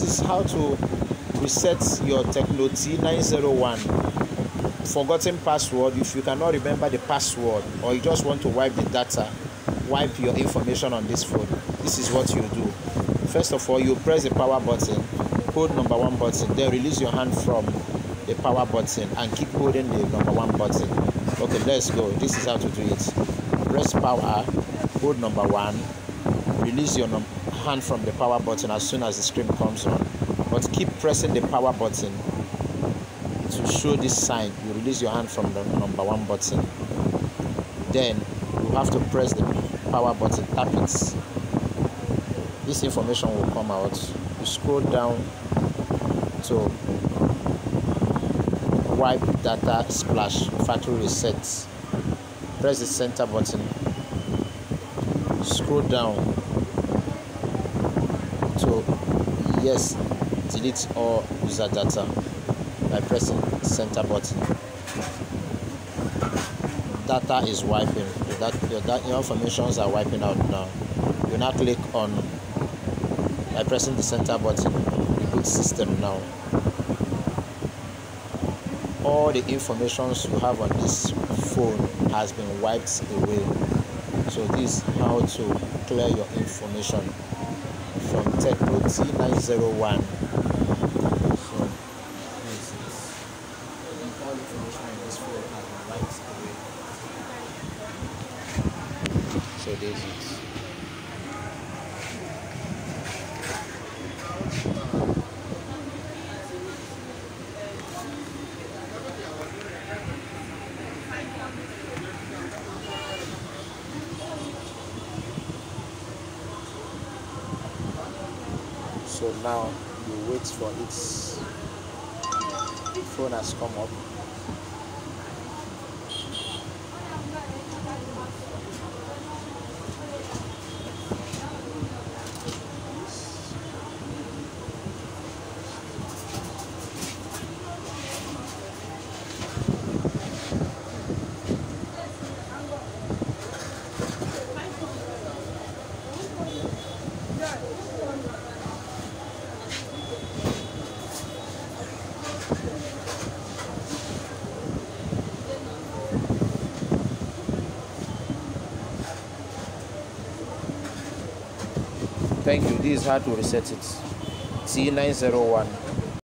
this is how to reset your Tecno T901 forgotten password if you cannot remember the password or you just want to wipe the data wipe your information on this phone this is what you do. First of all you press the power button hold number one button then release your hand from the power button and keep holding the number one button. Okay let's go. This is how to do it. Press power hold number one release your hand from the power button as soon as the screen comes on. But keep pressing the power button to show this sign. You release your hand from the number one button. Then you have to press the power button tap it. This information will come out. You scroll down to wipe data splash factory reset. Press the center button. Scroll down to yes delete all user data by pressing center button. Data is wiping. That your, your informations are wiping out now. You now click on by pressing the center button reboot system now. All the informations you have on this phone has been wiped away. So this is how to clear your information Tecno T901 so all information in so now you wait for its phone has come up thank you. This is how to reset it. T901